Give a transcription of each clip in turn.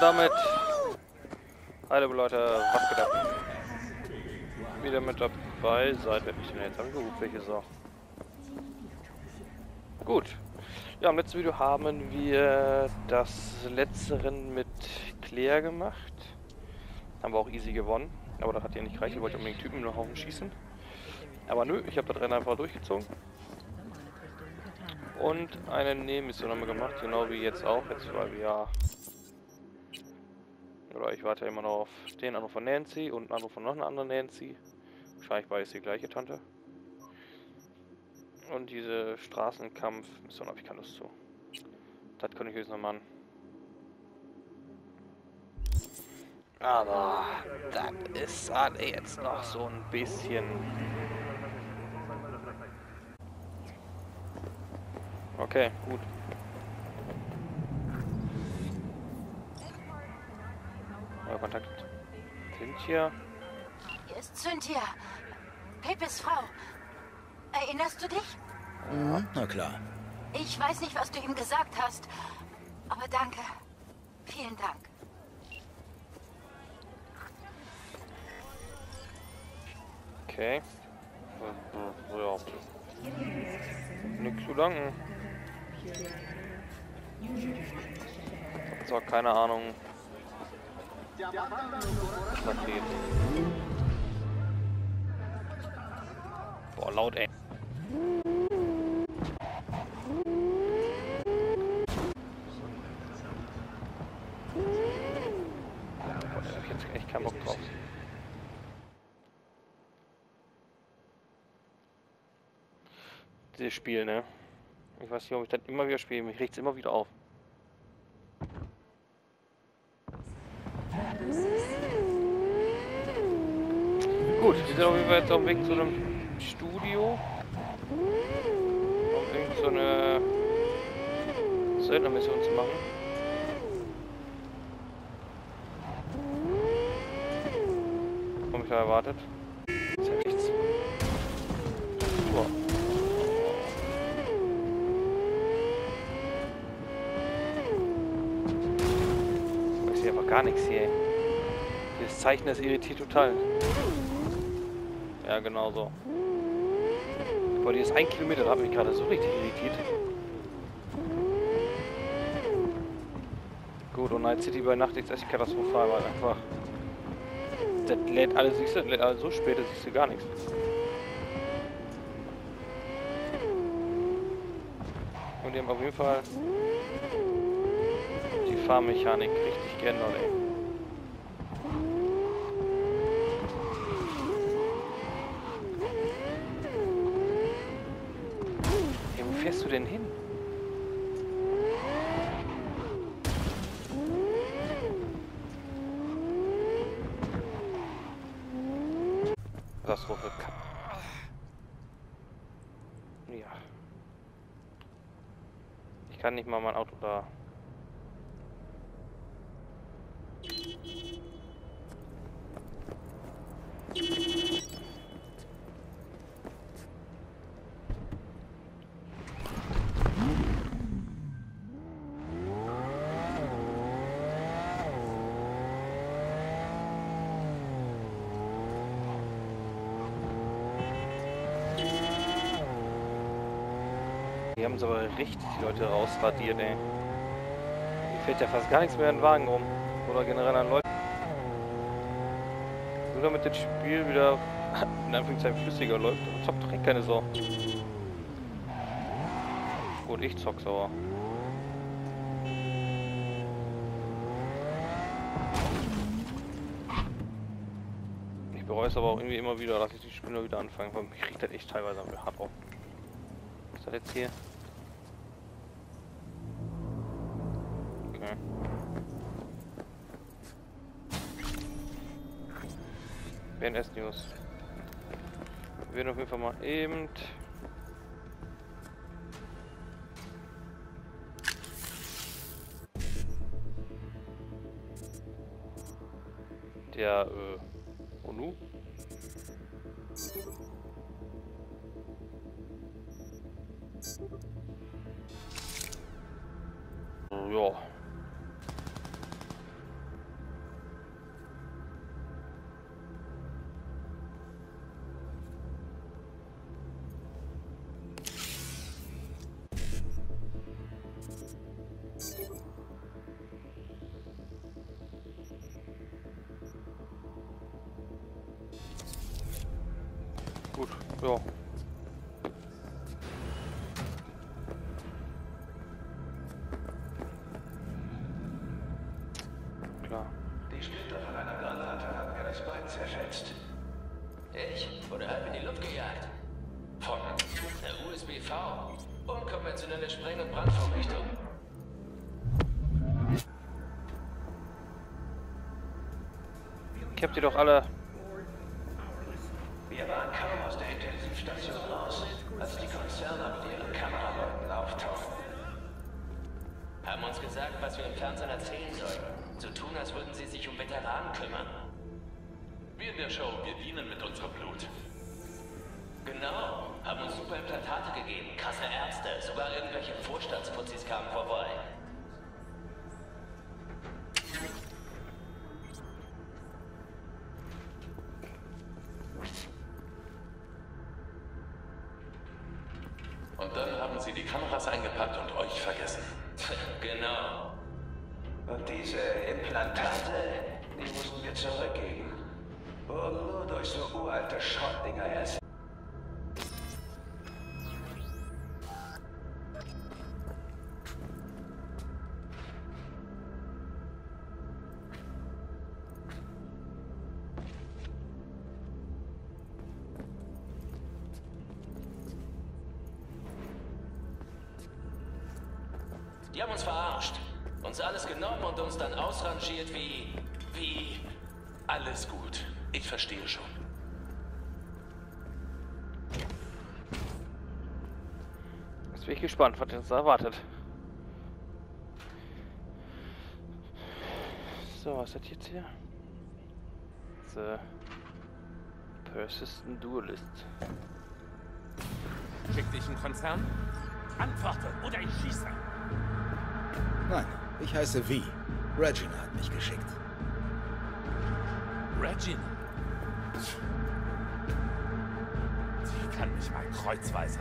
So, und damit, hallo Leute, was geht ab? Wieder mit dabei, seid wer ich denn jetzt? Geguckt, welche Sau. Gut. Ja, im letzten Video haben wir das letzte Rennen mit Claire gemacht. Haben wir auch easy gewonnen. Aber das hat ja nicht gereicht. Ich wollte unbedingt Typen noch Haufen schießen. Aber nö, ich habe das Rennen einfach durchgezogen. Und eine Nebenmission haben wir gemacht, genau wie jetzt auch. Jetzt, weil wir ja oder ich warte immer noch auf den Anruf von Nancy und einen Anruf von noch einer anderen Nancy. Wahrscheinlich war es die gleiche Tante. Und diese Straßenkampf-Mission habe ich keine Lust zu. Das kann ich höchstens noch machen. Aber das ist halt jetzt noch so ein bisschen... Okay, gut. Cynthia. Hier ist Cynthia. Pepes Frau. Erinnerst du dich? Mhm, na klar. Ich weiß nicht, was du ihm gesagt hast. Aber danke. Vielen Dank. Okay. Ja. Nix zu danken. So, keine Ahnung. Boah, laut ey. Dieses Spiel, ne? Ich weiß nicht, ob ich das immer wieder spiele. Mich riecht immer wieder auf. Gut, wir sind auf jeden Fall jetzt auf dem Weg zu einem Studio. Um irgend so eine Söldnermission zu machen. Hab ich da erwartet. Ist ja nichts. Boah. Ich sehe einfach gar nichts hier. Das Zeichen, das irritiert total. Ja, genau so. Boah, die ist ein Kilometer, da hat mich gerade so richtig irritiert. Gut, und Night City bei Nacht ist echt katastrophal, weil einfach. Das lädt alles, siehst du, lädt alles so spät, da siehst du gar nichts. Und die haben auf jeden Fall die Fahrmechanik richtig geändert, ey. Hey, wo fährst du denn hin? Katastrophe. Ka ja. Ich kann nicht mal mein Auto da. Die haben es aber richtig die Leute rausradiert, ey. Hier fährt ja fast gar nichts mehr in den Wagen rum. Oder generell an Leuten. Nur damit das Spiel wieder in Anführungszeichen flüssiger läuft. Aber zockt direkt keine Sau. Gut, ich zock's aber. Ich bereue es aber auch irgendwie immer wieder, dass ich die Spiele wieder anfange, weil mich riecht das echt teilweise hart auf. Was ist das jetzt hier? BNS News. Wir werden auf jeden Fall mal eben. Der äh, ONU Ja. Ja. Klar. Die Splitter von einer Granate haben mir das Bein zerfetzt. Ich wurde halb in die Luft gejagt. Von der USBV. Unkonventionelle Spreng- und Brandvorrichtung. Ich hab die doch alle. Wir waren kaum aus der Intensivstation raus, als die Konzerne mit ihren Kameraleuten auftauchten. Haben uns gesagt, was wir im Fernsehen erzählen sollen. So tun, als würden sie sich um Veteranen kümmern. Wir in der Show, wir dienen mit unserem Blut. Genau. Haben uns super Implantate gegeben. Krasse Ärzte. Sogar irgendwelche Vorstandsputzis kamen vorbei. Die haben uns verarscht. Uns alles genommen und uns dann ausrangiert wie... wie... Alles gut. Ich verstehe schon. Jetzt bin ich gespannt, was uns da erwartet. So, was ist das jetzt hier? The Persistent Duelist. Schick dich ein Konzern? Antworte oder ich schieße. Nein, ich heiße V. Regina hat mich geschickt. Regina. Sie kann mich mal kreuzweise.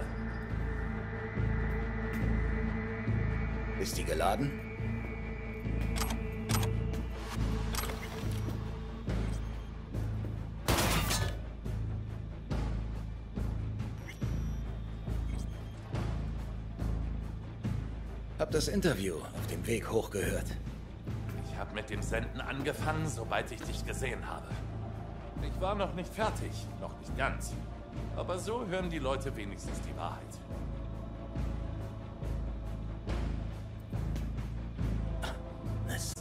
Ist die geladen? Hab das Interview dem Weg hoch gehört. Ich habe mit dem Senden angefangen, sobald ich dich gesehen habe. Ich war noch nicht fertig, noch nicht ganz. Aber so hören die Leute wenigstens die Wahrheit.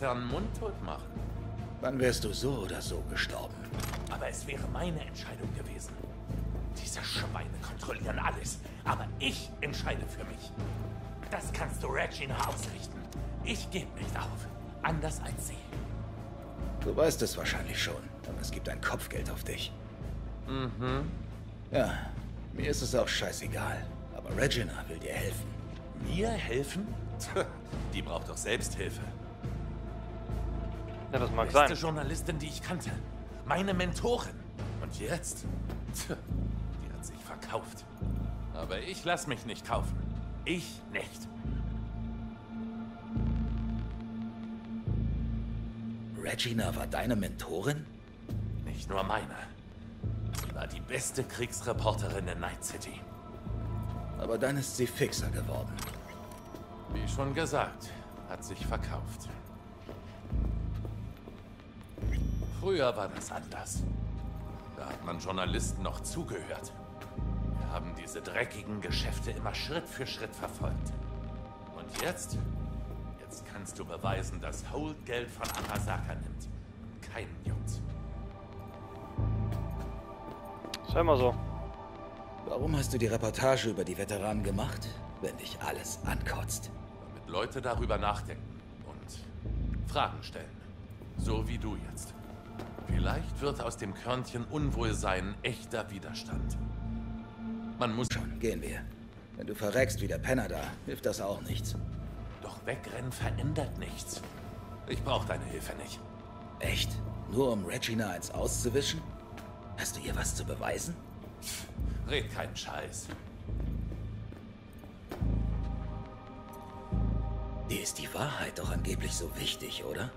Herrn mundtot machen. Wann wärst du so oder so gestorben? Aber es wäre meine Entscheidung gewesen. Diese Schweine kontrollieren alles. Aber ich entscheide für mich. Das kannst du Regina ausrichten. Ich gebe nicht auf. Anders als sie. Du weißt es wahrscheinlich schon, aber es gibt ein Kopfgeld auf dich. Mhm. Ja, mir ist es auch scheißegal. Aber Regina will dir helfen. Mir helfen? Die braucht doch Selbsthilfe. Ja, das mag Beste sein. Journalistin, die ich kannte. Meine Mentorin. Und jetzt? Die hat sich verkauft. Aber ich lass mich nicht kaufen. Ich nicht. Regina war deine Mentorin? Nicht nur meine. Sie war die beste Kriegsreporterin in Night City. Aber dann ist sie fixer geworden. Wie schon gesagt, hat sich verkauft. Früher war das anders. Da hat man Journalisten noch zugehört. Wir haben diese dreckigen Geschäfte immer Schritt für Schritt verfolgt. Und jetzt? Jetzt kannst du beweisen, dass Holt Geld von Arasaka nimmt. Juckt. Ist ja immer so. Warum hast du die Reportage über die Veteranen gemacht, wenn dich alles ankotzt? Damit Leute darüber nachdenken und Fragen stellen. So wie du jetzt. Vielleicht wird aus dem Körnchen Unwohlsein echter Widerstand. Man muss Schon, gehen wir. Wenn du verreckst wie der Penner da, hilft das auch nichts. Doch wegrennen verändert nichts. Ich brauche deine Hilfe nicht. Echt? Nur um Regina eins auszuwischen? Hast du ihr was zu beweisen? Red keinen Scheiß. Dir ist die Wahrheit doch angeblich so wichtig, oder?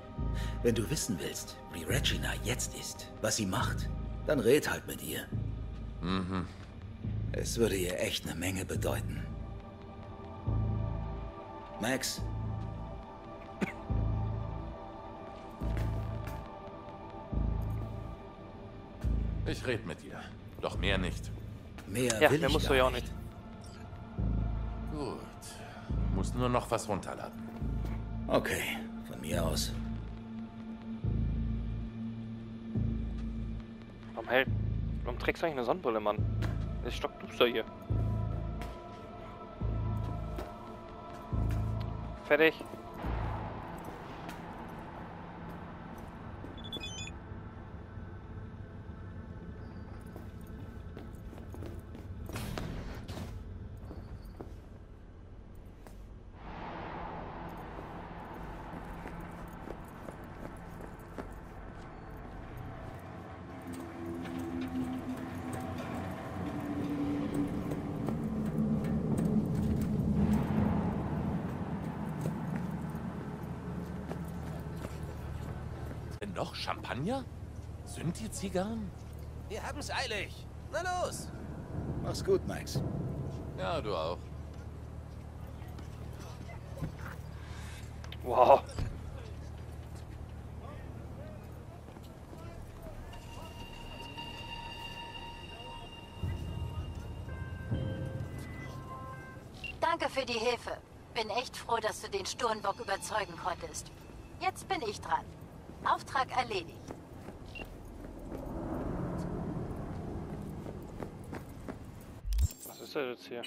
Wenn du wissen willst, wie Regina jetzt ist, was sie macht, dann red halt mit ihr. Es würde ihr echt eine Menge bedeuten. Max? Ich rede mit dir. Doch mehr nicht. Mehr Ja, will mehr ich musst du ja auch nicht. Gut. Muss nur noch was runterladen. Okay, von mir aus. Warum hält. Warum trägst du eigentlich eine Sonnenbrille, Mann? Es ist stockduster hier. Fertig. Denn noch Champagner? Sind die Zigarren? Wir haben's eilig. Na los! Mach's gut, Max. Ja, du auch. Wow. Danke für die Hilfe. Bin echt froh, dass du den Sturmbock überzeugen konntest. Jetzt bin ich dran. Auftrag erledigt. Ist das jetzt hier?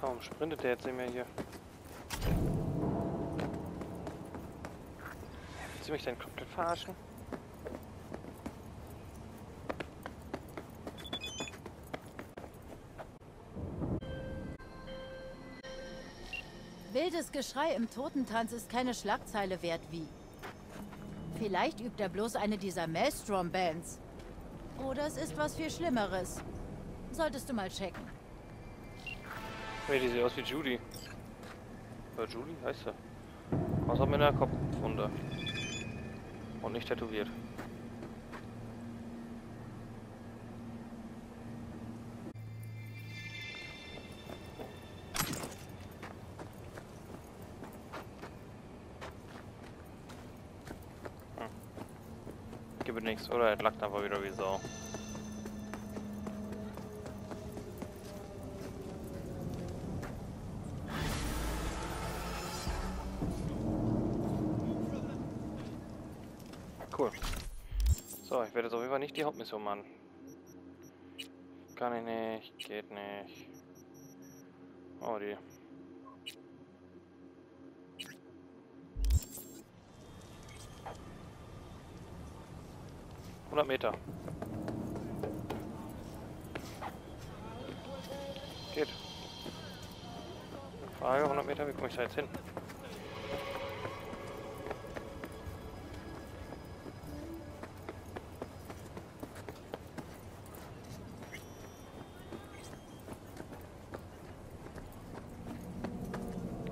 Warum sprintet der jetzt nicht mehr hier? Willst du mich denn komplett verarschen? Wildes Geschrei im Totentanz ist keine Schlagzeile wert wie. Vielleicht übt er bloß eine dieser Maelstrom-Bands. Oder es ist was viel Schlimmeres. Solltest du mal checken. Nee, die sieht aus wie Judy. Oder Judy heißt sie. Außer mit einer Kopfwunde. Und nicht tätowiert. Hm. Gibt nichts, oder? Er lackt einfach wieder wie Sau. Cool. So, ich werde jetzt auf jeden Fall nicht die Hauptmission machen. Kann ich nicht, geht nicht. Oh, die. Hundert Meter. Geht. Frage, 100 Meter, wie komme ich da jetzt hin?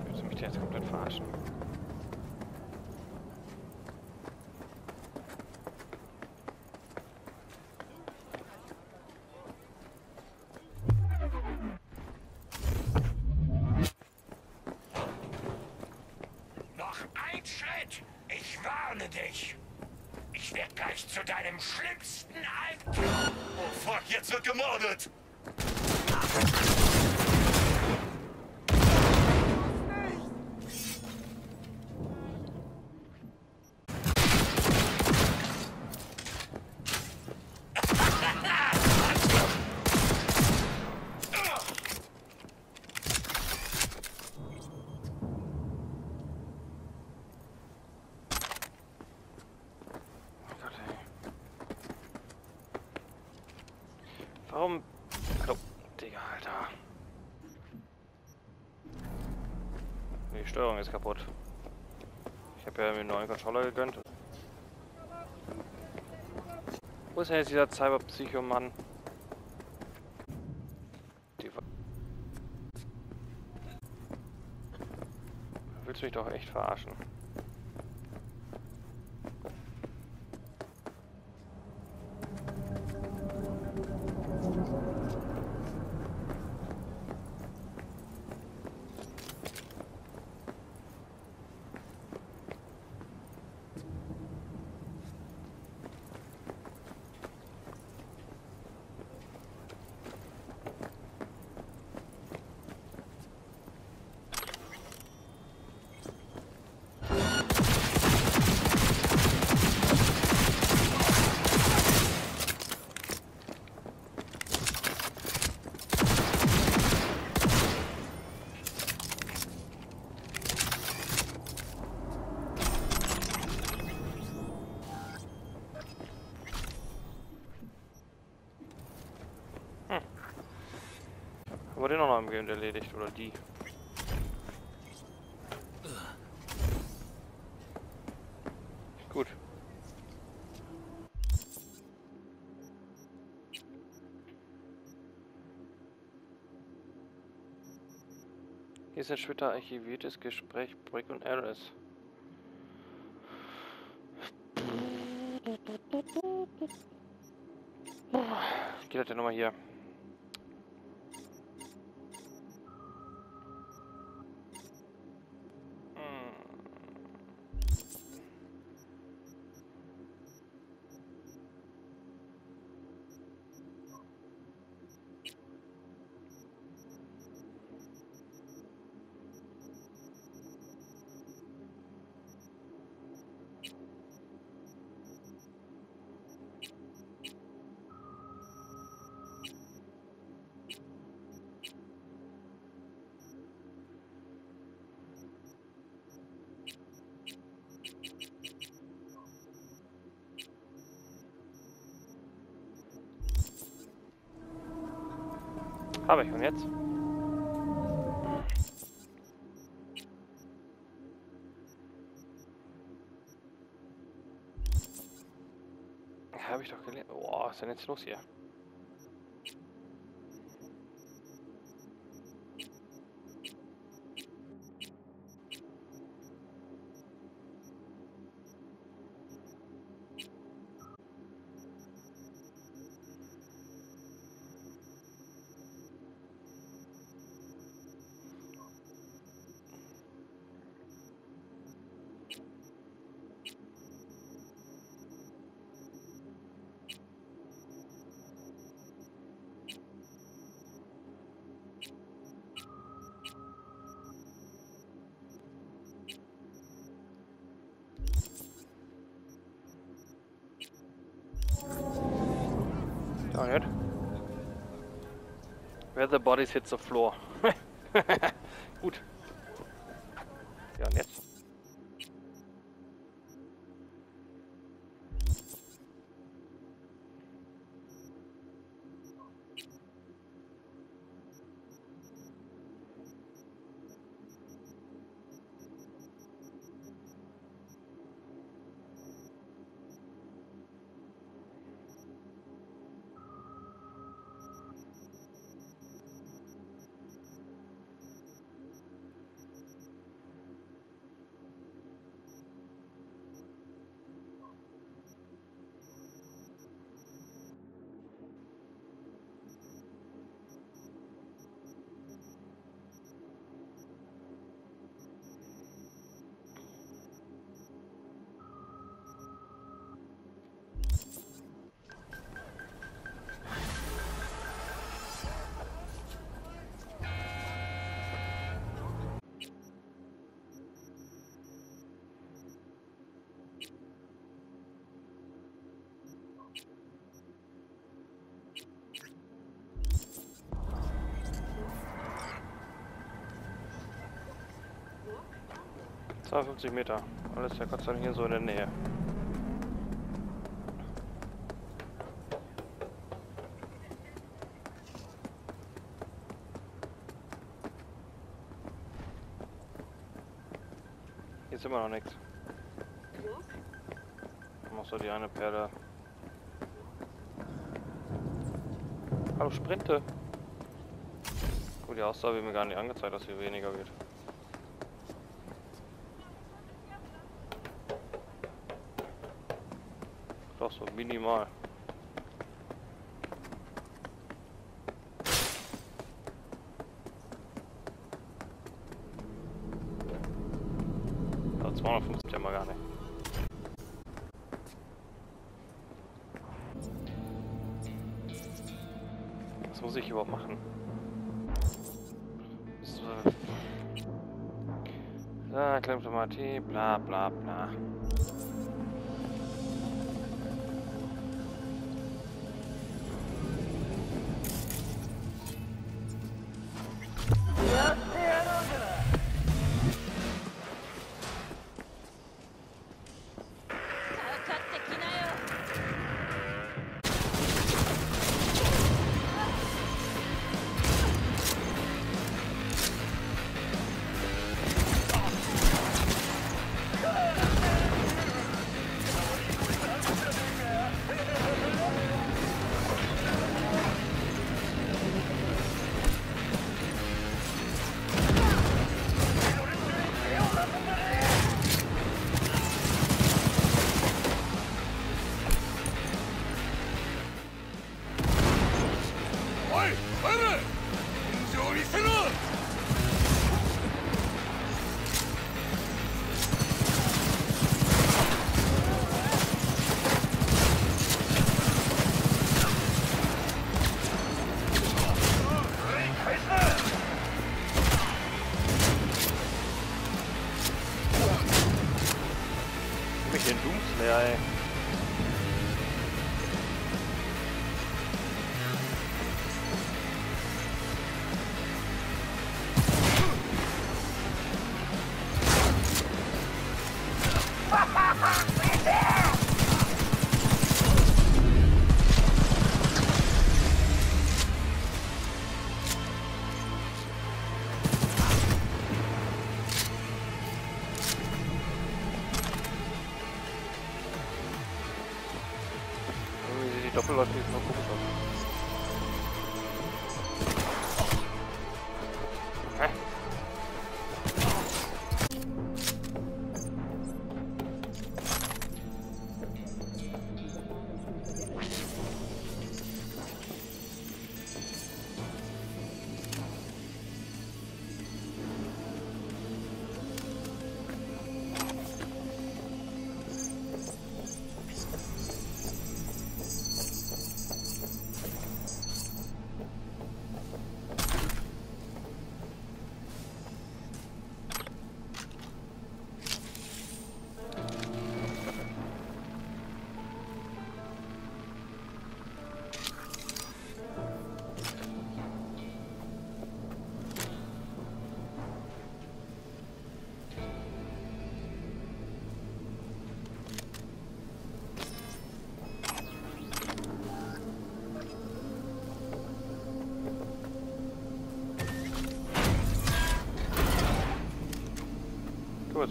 Willst du mich denn jetzt komplett verarschen? Noch ein Schritt! Ich warne dich! Ich werde gleich zu deinem schlimmsten Albtraum! Oh fuck, jetzt wird gemordet! Oh Gott, ey. Warum? Hallo, Digga, Alter. Die Steuerung ist kaputt. Ich habe ja mir einen neuen Controller gegönnt. Wo ist denn jetzt dieser Cyberpsychomann? Ver- Willst du mich doch echt verarschen? Den auch noch im Game erledigt, oder die. Gut. Hier ist ein Twitter archiviertes Gespräch Brick und Alice. Geht das denn nochmal hier? Habe ich und jetzt? Habe ich doch gelernt. Boah, was ist denn jetzt los hier? Where the bodies hit the floor. Gut. Ja, und jetzt? ...52 Meter. Alles ja Gott sei Dank hier so in der Nähe. Hier ist immer noch nichts. Noch so die eine Perle. Hallo, Sprinte. Gut, die Ausdauer wird mir gar nicht angezeigt, dass hier weniger wird. Doch so minimal. Aber 250 haben wir gar nicht. Was muss ich überhaupt machen? So. So, Klemtomatie, bla bla bla.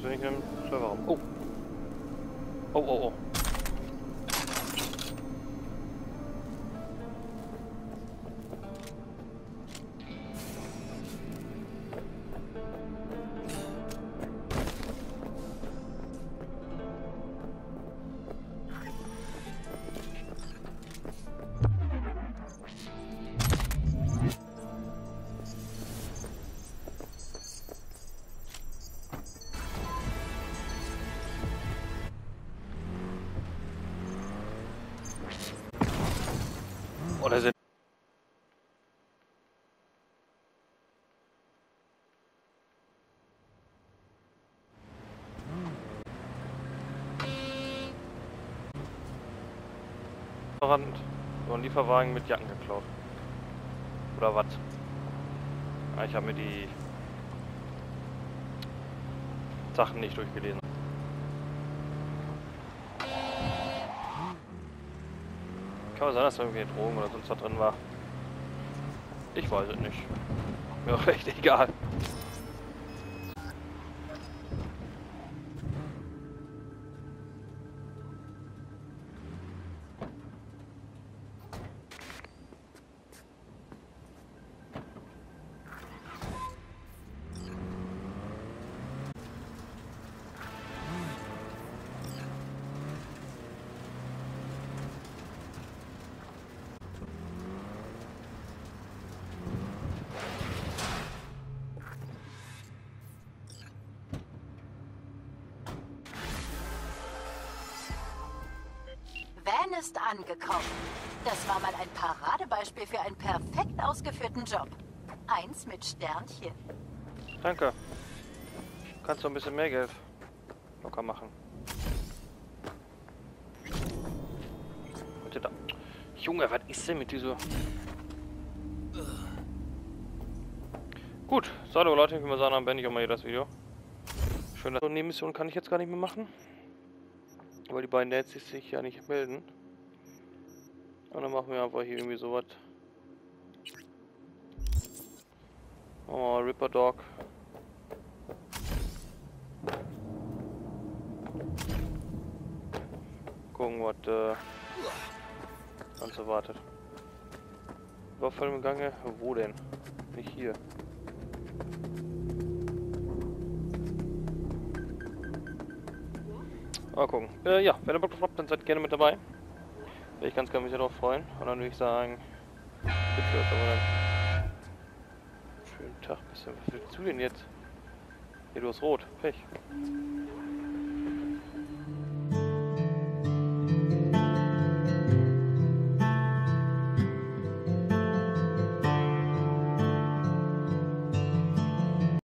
Guck, jetzt bin ich im Serverraum. Oh. Oh, oh, oh. Lieferant. So ein Lieferwagen mit Jacken geklaut. Oder was? Ah, Ich habe mir die Sachen nicht durchgelesen. Kann auch sein, dass da irgendwie Drogen oder sonst was drin war. Ich weiß es nicht. Mir auch echt egal. Van ist angekommen. Das war mal ein Paradebeispiel für einen perfekt ausgeführten Job. Eins mit Sternchen. Danke. Kannst du ein bisschen mehr Geld locker machen. Bitte da. Junge, was ist denn mit dieser... Gut, so Leute, ich würde sagen, dann beende ich auch mal hier das Video. Schön, dass so eine Mission kann ich jetzt gar nicht mehr machen. Weil die beiden Dads sich ja nicht melden. Und dann machen wir einfach hier irgendwie sowas. Oh, Ripper Dog. Gucken, was äh, uns erwartet. Überfall im Gange? Wo denn? Nicht hier. Mal gucken. Äh, ja, wenn ihr Bock drauf habt, dann seid gerne mit dabei. Wäre ich ganz gerne mich darauf freuen. Und dann würde ich sagen, bitte. Schönen Tag, bisschen. Was willst du denn jetzt? Hier, du hast rot. Pech.